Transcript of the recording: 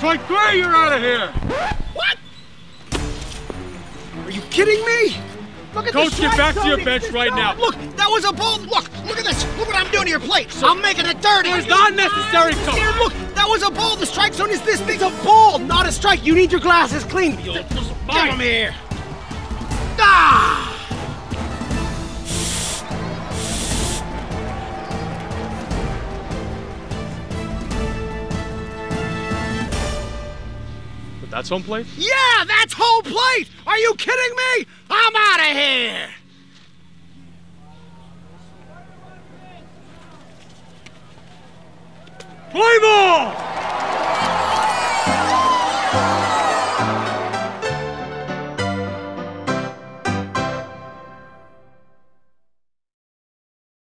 Strike three, you're out of here. What? Are you kidding me? Look at Coach, get back to your bench It's- right now. Look, that was a ball. Look, look at this. Look what I'm doing to your plate. I'm making it dirty. It's not necessary, Coach. Here, look, that was a ball. The strike zone is this big. It's a ball, not a strike. You need your glasses clean. Get him here. That's home plate? Yeah, that's home plate! Are you kidding me? I'm out of here! Play ball!